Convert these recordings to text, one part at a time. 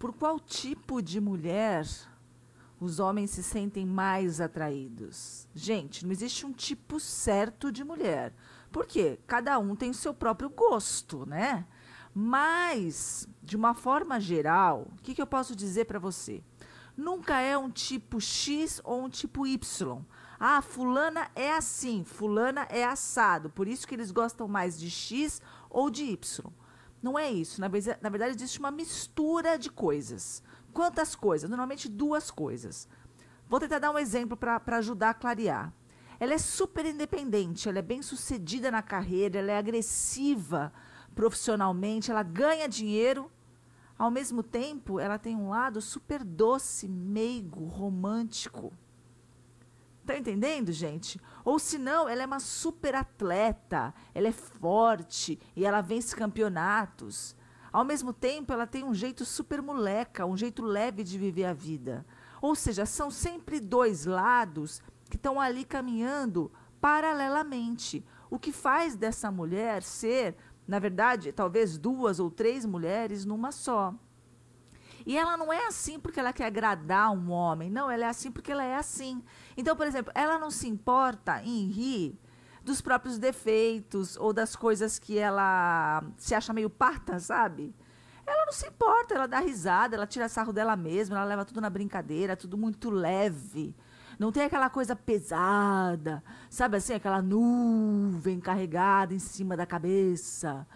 por qual tipo de mulher os homens se sentem mais atraídos? Gente, não existe um tipo certo de mulher. Por quê? Cada um tem o seu próprio gosto, né? Mas, de uma forma geral, o que, que eu posso dizer para você? Nunca é um tipo X ou um tipo Y. Ah, fulana é assim, fulana é assado. Por isso que eles gostam mais de X ou de Y. Não é isso. Na, na verdade, existe uma mistura de coisas. Quantas coisas? Normalmente duas coisas. Vou tentar dar um exemplo para ajudar a clarear. Ela é super independente, ela é bem sucedida na carreira, ela é agressiva profissionalmente, ela ganha dinheiro. Ao mesmo tempo, ela tem um lado super doce, meigo, romântico. Tá entendendo, gente? Ou se não, ela é uma super atleta, ela é forte e ela vence campeonatos. Ao mesmo tempo, ela tem um jeito super moleca, um jeito leve de viver a vida. Ou seja, são sempre dois lados que estão ali caminhando paralelamente. O que faz dessa mulher ser, na verdade, talvez duas ou três mulheres numa só. E ela não é assim porque ela quer agradar um homem. Não, ela é assim porque ela é assim. Então, por exemplo, ela não se importa em rir dos próprios defeitos ou das coisas que ela se acha meio parta, sabe? Ela não se importa, ela dá risada, ela tira sarro dela mesma, ela leva tudo na brincadeira, tudo muito leve. Não tem aquela coisa pesada, sabe assim, aquela nuvem carregada em cima da cabeça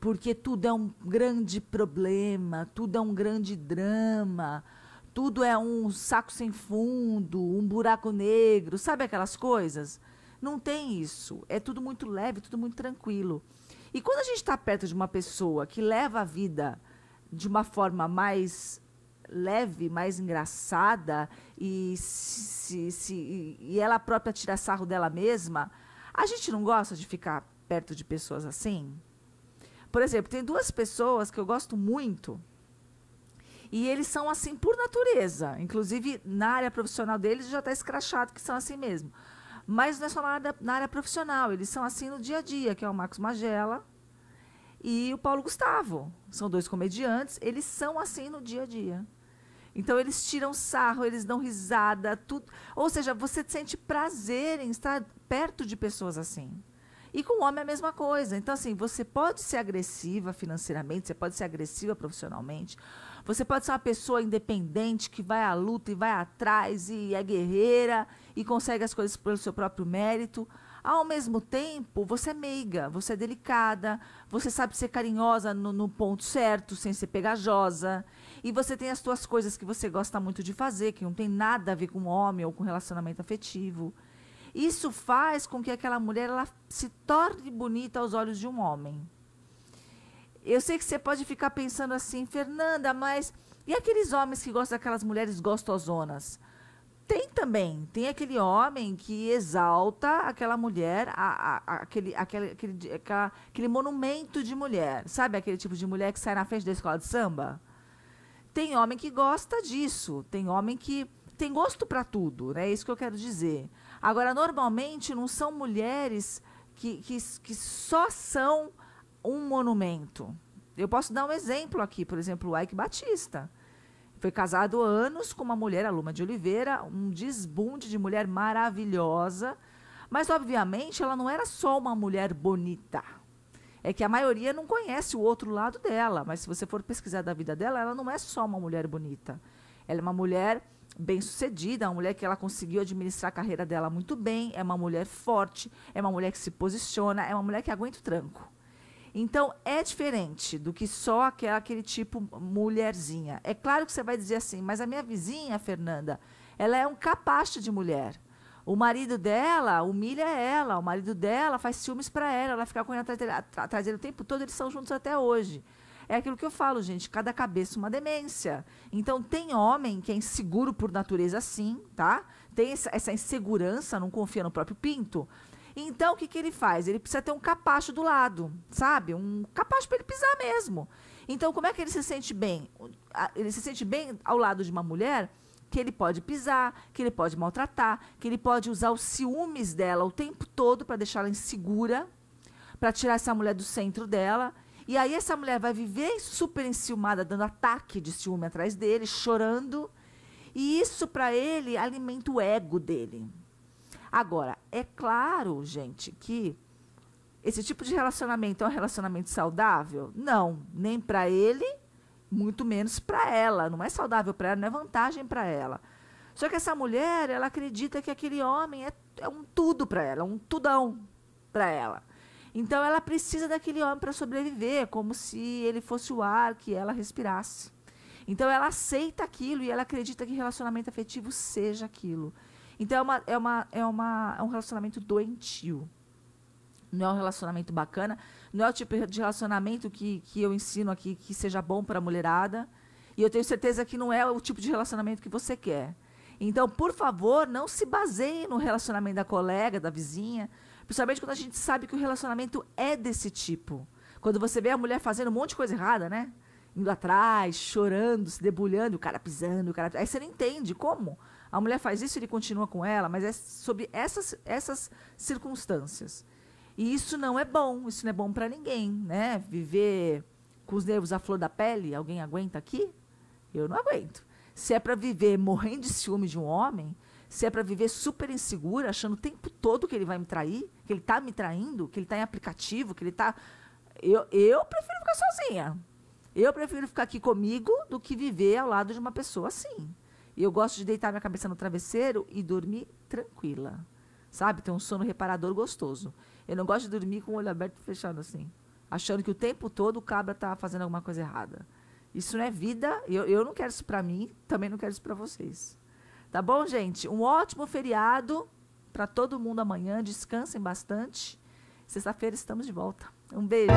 porque tudo é um grande problema, tudo é um grande drama, tudo é um saco sem fundo, um buraco negro, sabe aquelas coisas? Não tem isso. É tudo muito leve, tudo muito tranquilo. E quando a gente está perto de uma pessoa que leva a vida de uma forma mais leve, mais engraçada, e, se, se, e ela própria tira sarro dela mesma, a gente não gosta de ficar perto de pessoas assim? Por exemplo, tem duas pessoas que eu gosto muito. E eles são assim por natureza. Inclusive, na área profissional deles já está escrachado que são assim mesmo. Mas não é só na área, na área profissional, eles são assim no dia a dia, que é o Marcos Magela e o Paulo Gustavo. São dois comediantes, eles são assim no dia a dia. Então eles tiram sarro, eles dão risada, tudo. Ou seja, você sente prazer em estar perto de pessoas assim. E com o homem é a mesma coisa. Então, assim, você pode ser agressiva financeiramente, você pode ser agressiva profissionalmente, você pode ser uma pessoa independente que vai à luta e vai atrás e é guerreira e consegue as coisas pelo seu próprio mérito. Ao mesmo tempo, você é meiga, você é delicada, você sabe ser carinhosa no, no ponto certo, sem ser pegajosa. E você tem as suas coisas que você gosta muito de fazer, que não tem nada a ver com homem ou com relacionamento afetivo. Isso faz com que aquela mulher ela se torne bonita aos olhos de um homem. Eu sei que você pode ficar pensando assim, Fernanda, mas e aqueles homens que gostam daquelas mulheres gostosonas? Tem também. Tem aquele homem que exalta aquela mulher, a, a, aquele, aquele, aquele, aquela, aquele monumento de mulher. Sabe aquele tipo de mulher que sai na frente da escola de samba? Tem homem que gosta disso. Tem homem que tem gosto para tudo, né? É isso que eu quero dizer. Agora, normalmente, não são mulheres que, que, que só são um monumento. Eu posso dar um exemplo aqui, por exemplo, o Ike Batista. Foi casado anos com uma mulher, a Luma de Oliveira, um desbunde de mulher maravilhosa. Mas, obviamente, ela não era só uma mulher bonita. É que a maioria não conhece o outro lado dela. Mas se você for pesquisar da vida dela, ela não é só uma mulher bonita. Ela é uma mulher bem-sucedida, uma mulher que ela conseguiu administrar a carreira dela muito bem, é uma mulher forte, é uma mulher que se posiciona, é uma mulher que aguenta o tranco. Então é diferente do que só aquela, aquele tipo mulherzinha. É claro que você vai dizer assim, mas a minha vizinha, Fernanda, ela é um capacho de mulher. O marido dela humilha ela, o marido dela faz ciúmes para ela, ela fica com ele atrás dele o tempo todo, eles são juntos até hoje. É aquilo que eu falo, gente, cada cabeça uma demência. Então tem homem que é inseguro por natureza sim, tá? Tem essa insegurança, não confia no próprio pinto. Então o que, que ele faz? Ele precisa ter um capacho do lado, sabe? Um capacho para ele pisar mesmo. Então como é que ele se sente bem? Ele se sente bem ao lado de uma mulher que ele pode pisar, que ele pode maltratar, que ele pode usar os ciúmes dela o tempo todo para deixá-la insegura, para tirar essa mulher do centro dela E aí essa mulher vai viver super enciumada, dando ataque de ciúme atrás dele, chorando. E isso para ele alimenta o ego dele. Agora, é claro, gente, que esse tipo de relacionamento é um relacionamento saudável? Não, nem para ele, muito menos para ela. Não é saudável para ela, não é vantagem para ela. Só que essa mulher, ela acredita que aquele homem é, é um tudo para ela, um tudão para ela. Então ela precisa daquele homem para sobreviver, como se ele fosse o ar que ela respirasse. Então ela aceita aquilo e ela acredita que relacionamento afetivo seja aquilo. Então é, uma, é, uma, é, uma, é um relacionamento doentio. Não é um relacionamento bacana, não é o tipo de relacionamento que, que eu ensino aqui que seja bom para a mulherada. E eu tenho certeza que não é o tipo de relacionamento que você quer. Então, por favor, não se baseie no relacionamento da colega, da vizinha, Principalmente quando a gente sabe que o relacionamento é desse tipo. Quando você vê a mulher fazendo um monte de coisa errada, né? Indo atrás, chorando, se debulhando, o cara pisando, o cara. Aí você não entende como. A mulher faz isso e ele continua com ela, mas é sobre essas, essas circunstâncias. E isso não é bom, isso não é bom para ninguém, né? Viver com os nervos à flor da pele, alguém aguenta aqui? Eu não aguento. Se é para viver morrendo de ciúme de um homem, se é para viver super insegura, achando o tempo todo que ele vai me trair, que ele está me traindo, que ele está em aplicativo, que ele está. Eu, eu prefiro ficar sozinha. Eu prefiro ficar aqui comigo do que viver ao lado de uma pessoa assim. E eu gosto de deitar minha cabeça no travesseiro e dormir tranquila. Sabe? Ter um sono reparador gostoso. Eu não gosto de dormir com o olho aberto e fechado assim. Achando que o tempo todo o cabra está fazendo alguma coisa errada. Isso não é vida. Eu, eu não quero isso para mim, também não quero isso para vocês. Tá bom, gente? Um ótimo feriado para todo mundo amanhã. Descansem bastante. Sexta-feira estamos de volta. Um beijo.